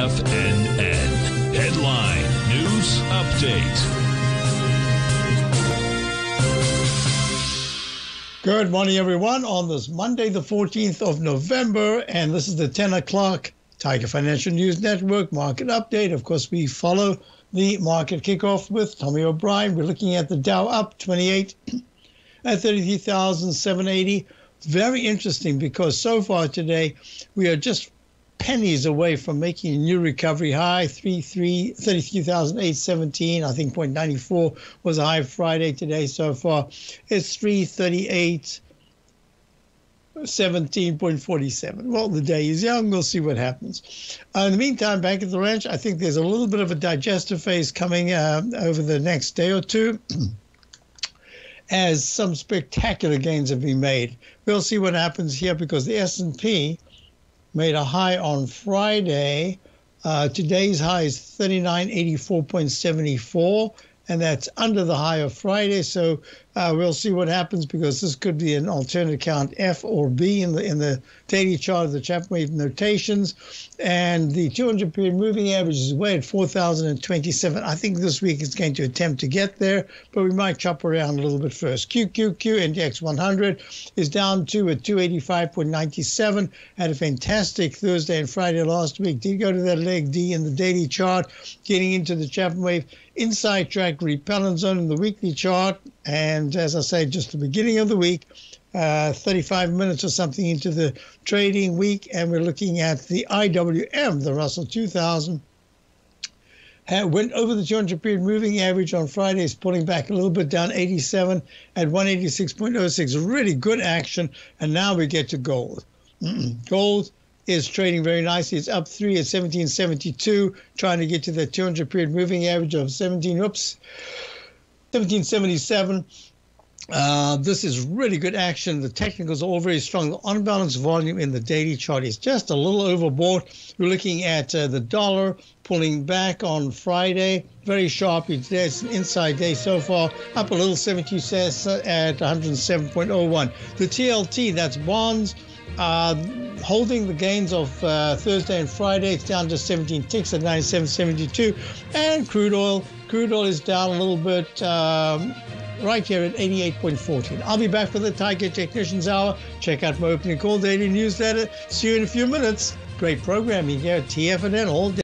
TFNN. Headline News Update. Good morning, everyone, on this Monday, the 14th of November, and this is the 10 o'clock Tiger Financial News Network market update. Of course, we follow the market kickoff with Tommy O'Brien. We're looking at the Dow up 28 at 33,780. Very interesting because so far today we are just pennies away from making a new recovery high 33,817 I think 0.94 was a high Friday today so far it's 338 17.47. Well, the day is young. We'll see what happens. Uh, in the meantime, back at the ranch, I think there's a little bit of a digestive phase coming uh, over the next day or two. as some spectacular gains have been made. We'll see what happens here because the S&P made a high on Friday. Uh, today's high is 3984.74 and that's under the high of Friday. So uh, we'll see what happens because this could be an alternate count F or B in the in the daily chart of the Chapman wave notations, and the 200 period moving average is way at 4,027. I think this week is going to attempt to get there, but we might chop around a little bit first. QQQ Index 100 is down to at 285.97. Had a fantastic Thursday and Friday last week. Did go to that leg D in the daily chart, getting into the Chapman wave inside track repellent zone in the weekly chart. And as I say, just the beginning of the week, uh, 35 minutes or something into the trading week, and we're looking at the IWM, the Russell 2000. went over the 200 period moving average on Friday, is pulling back a little bit down 87 at 186.06. Really good action. And now we get to gold. Gold is trading very nicely. It's up three at 1772, trying to get to the 200 period moving average of 17, oops, 1777. Uh, this is really good action. The technicals are all very strong. The on balance volume in the daily chart is just a little overbought. We're looking at uh, the dollar pulling back on Friday very. Today it's an inside day so far, up a little 72 cents at 107.01. The TLT, that's bonds, uh, holding the gains of uh, Thursday and Friday. It's down to 17 ticks at 97.72. And crude oil, crude oil is down a little bit. Um, right here at 88.14. I'll be back for the Tiger Technicians Hour. Check out my opening call daily newsletter. See you in a few minutes. Great programming here at TFNN all day.